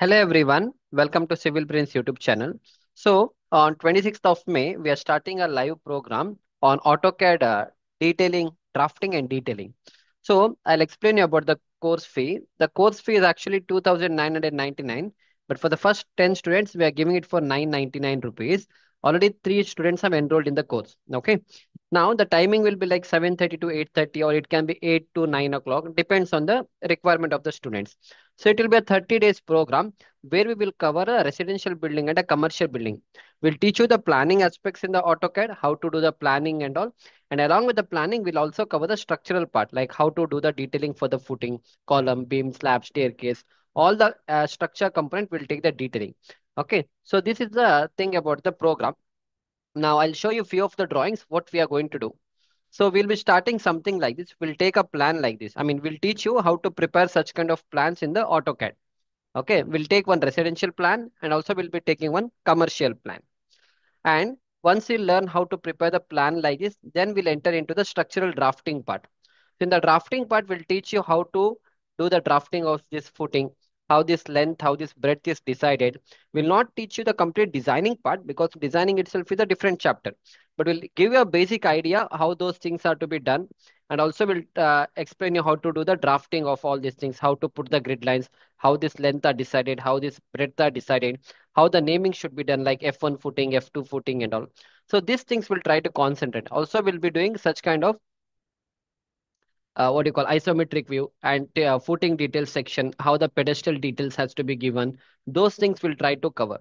Hello everyone, welcome to Civil Brains YouTube channel. So on 26th of May, we are starting a live program on AutoCAD uh, detailing, drafting and detailing. So I'll explain you about the course fee. The course fee is actually 2,999, but for the first 10 students, we are giving it for 999 rupees. Already three students have enrolled in the course. Okay. Now the timing will be like 7:30 to 8:30 or it can be 8 to 9 o'clock, depends on the requirement of the students. So it will be a 30 days program where we will cover a residential building and a commercial building. We'll teach you the planning aspects in the AutoCAD, how to do the planning and all. And along with the planning, we'll also cover the structural part, like how to do the detailing for the footing, column, beam, slab, staircase. All the uh, structure component will take the detailing. Okay, so this is the thing about the program. Now I'll show you a few of the drawings, what we are going to do. So we'll be starting something like this. We'll take a plan like this. I mean, we'll teach you how to prepare such kind of plans in the AutoCAD. Okay, we'll take one residential plan and also we'll be taking one commercial plan. And once we learn how to prepare the plan like this, then we'll enter into the structural drafting part. In the drafting part, we'll teach you how to do the drafting of this footing, how this length, how this breadth is decided. We'll not teach you the complete designing part because designing itself is a different chapter. But we'll give you a basic idea how those things are to be done. And also we'll uh, explain you how to do the drafting of all these things, how to put the grid lines, how this length are decided, how this breadth are decided, how the naming should be done like F1 footing, F2 footing and all. So these things we'll try to concentrate. Also, we'll be doing such kind of uh, what do you call isometric view and uh, footing details section, how the pedestal details has to be given. Those things we'll try to cover.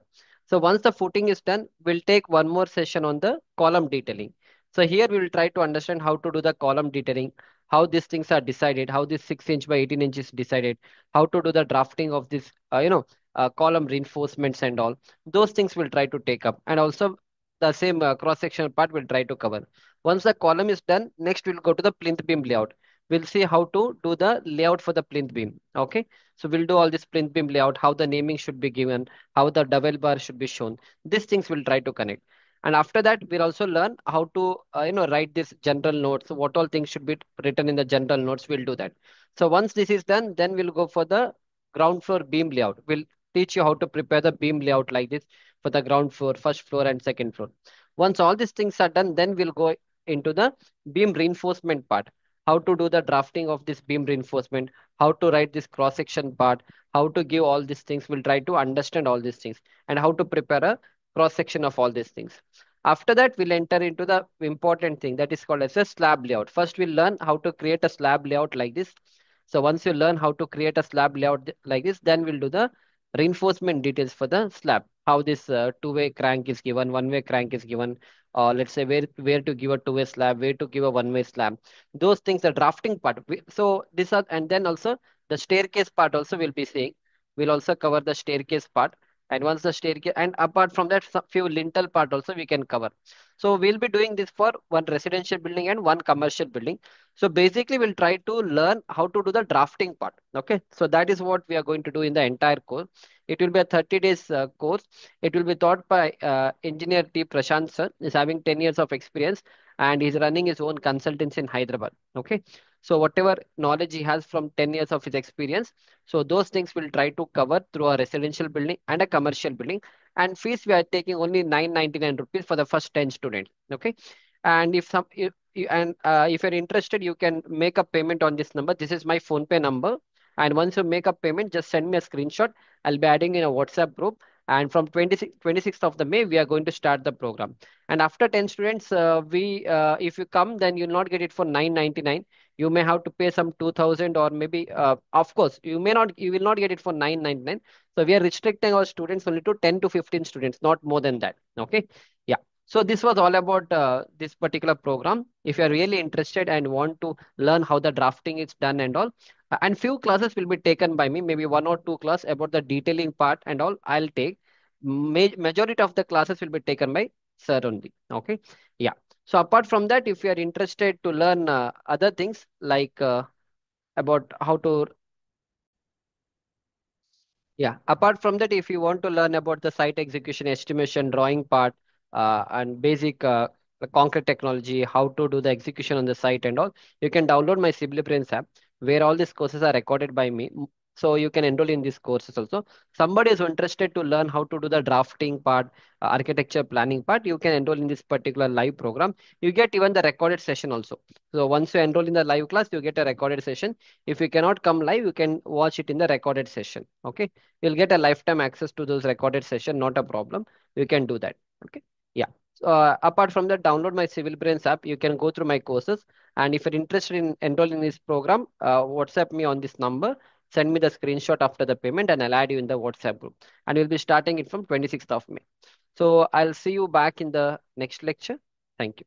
So once the footing is done, we'll take one more session on the column detailing. So here we will try to understand how to do the column detailing, how these things are decided, how this 6 inch by 18 inch is decided, how to do the drafting of this, uh, you know, uh, column reinforcements and all. Those things we'll try to take up. And also the same uh, cross-sectional part we'll try to cover. Once the column is done, next we'll go to the plinth beam layout we'll see how to do the layout for the plinth beam. Okay. So we'll do all this plinth beam layout, how the naming should be given, how the double bar should be shown. These things we'll try to connect. And after that, we'll also learn how to, uh, you know, write this general notes. What all things should be written in the general notes. We'll do that. So once this is done, then we'll go for the ground floor beam layout. We'll teach you how to prepare the beam layout like this for the ground floor, first floor and second floor. Once all these things are done, then we'll go into the beam reinforcement part how to do the drafting of this beam reinforcement, how to write this cross-section part, how to give all these things. We'll try to understand all these things and how to prepare a cross-section of all these things. After that, we'll enter into the important thing that is called as a slab layout. First, we'll learn how to create a slab layout like this. So once you learn how to create a slab layout like this, then we'll do the reinforcement details for the slab. How this uh, two-way crank is given, one-way crank is given, uh, let's say where where to give a two-way slab, where to give a one-way slab. Those things, the drafting part. So this are, and then also the staircase part also we'll be seeing. We'll also cover the staircase part. And once the staircase, and apart from that, some few lintel part also we can cover. So we'll be doing this for one residential building and one commercial building. So basically, we'll try to learn how to do the drafting part. Okay, so that is what we are going to do in the entire course. It will be a 30 days uh, course. It will be taught by uh, engineer T. Prashant sir. He's having 10 years of experience and he's running his own consultancy in Hyderabad. Okay. So whatever knowledge he has from 10 years of his experience, so those things we'll try to cover through a residential building and a commercial building. And fees we are taking only 999 rupees for the first 10 students. Okay. And if some if, and uh, if you're interested, you can make a payment on this number. This is my PhonePe number. And once you make a payment, just send me a screenshot. I'll be adding in a WhatsApp group. And from 26, 26th of the May, we are going to start the program. And after 10 students, uh, we uh, if you come, then you'll not get it for 999. You may have to pay some 2000 or maybe, uh, of course, you may not, you will not get it for 999. So we are restricting our students only to 10 to 15 students, not more than that. Okay. Yeah. So this was all about uh, this particular program. If you're really interested and want to learn how the drafting is done and all, uh, and few classes will be taken by me, maybe one or two class about the detailing part and all I'll take. Ma majority of the classes will be taken by sir only. Okay. Yeah. So apart from that, if you are interested to learn uh, other things like uh, about how to yeah, apart from that, if you want to learn about the site execution, estimation, drawing part, uh, and basic uh, concrete technology, how to do the execution on the site and all, you can download my Brains app where all these courses are recorded by me. So you can enroll in these courses also. Somebody is interested to learn how to do the drafting part, uh, architecture planning part, you can enroll in this particular live program. You get even the recorded session also. So once you enroll in the live class, you get a recorded session. If you cannot come live, you can watch it in the recorded session. Okay. You'll get a lifetime access to those recorded session, not a problem. You can do that. Okay. Yeah. Uh, apart from that, download my Civil Brains app. You can go through my courses. And if you're interested in enrolling in this program, uh, WhatsApp me on this number. Send me the screenshot after the payment and I'll add you in the WhatsApp group. And we'll be starting it from 26th of May. So I'll see you back in the next lecture. Thank you.